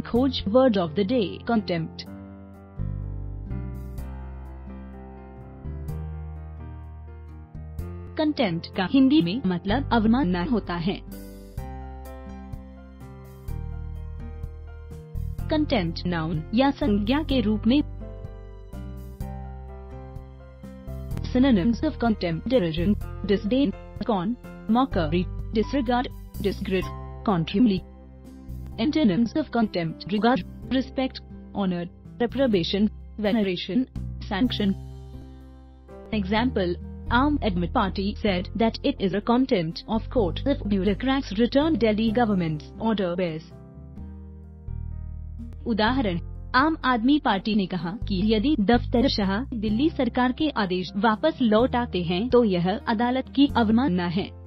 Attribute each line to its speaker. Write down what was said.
Speaker 1: खोज word of the day contempt contempt का हिंदी में मतलब अवमानना होता है कंटेम्प्ट नाउन या संज्ञा के रूप में synonyms of contempt derision disdain scorn mockery disregard disgrace contumely antonyms of contempt regard respect honor reprobation veneration sanction example Arm Admit Party said that it is a contempt of court if bureaucrats return Delhi government's order bears. उदाहरण आम आदमी party ने कहा कि यदि दफ्तर शाह दिल्ली सरकार के आदेश वापस लौट आते हैं तो यह अदालत की अवमानना है